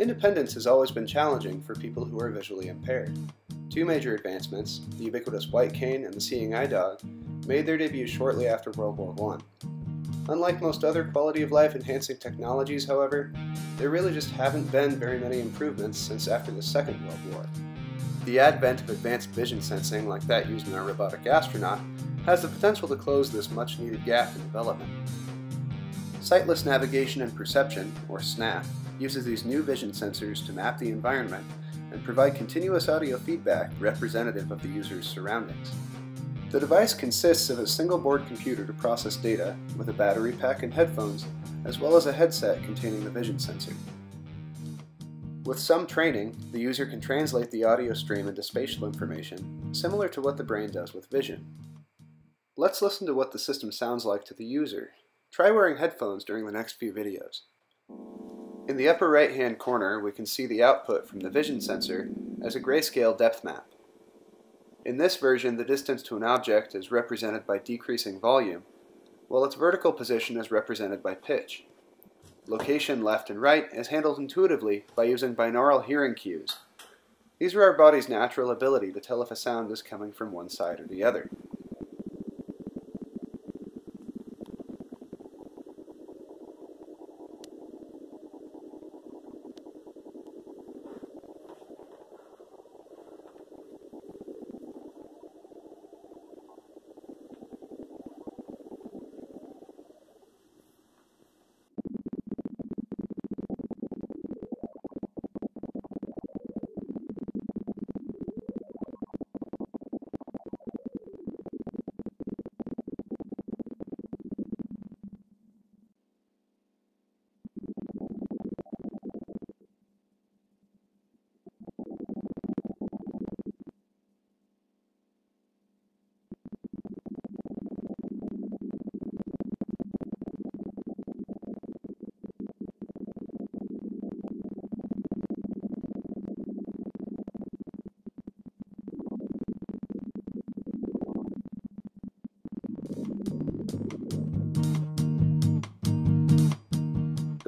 Independence has always been challenging for people who are visually impaired. Two major advancements, the ubiquitous white cane and the seeing eye dog, made their debut shortly after World War I. Unlike most other quality of life enhancing technologies, however, there really just haven't been very many improvements since after the Second World War. The advent of advanced vision sensing like that used in our robotic astronaut has the potential to close this much needed gap in development. Sightless Navigation and Perception, or SNAP, uses these new vision sensors to map the environment and provide continuous audio feedback representative of the user's surroundings. The device consists of a single board computer to process data, with a battery pack and headphones, as well as a headset containing the vision sensor. With some training, the user can translate the audio stream into spatial information, similar to what the brain does with vision. Let's listen to what the system sounds like to the user. Try wearing headphones during the next few videos. In the upper right hand corner, we can see the output from the vision sensor as a grayscale depth map. In this version, the distance to an object is represented by decreasing volume, while its vertical position is represented by pitch. Location left and right is handled intuitively by using binaural hearing cues. These are our body's natural ability to tell if a sound is coming from one side or the other.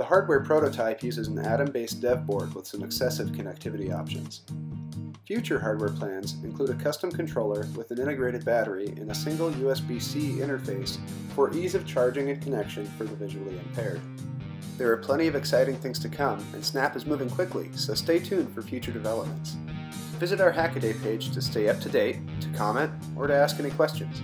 The hardware prototype uses an Atom-based dev board with some excessive connectivity options. Future hardware plans include a custom controller with an integrated battery and a single USB-C interface for ease of charging and connection for the visually impaired. There are plenty of exciting things to come, and Snap is moving quickly, so stay tuned for future developments. Visit our Hackaday page to stay up to date, to comment, or to ask any questions.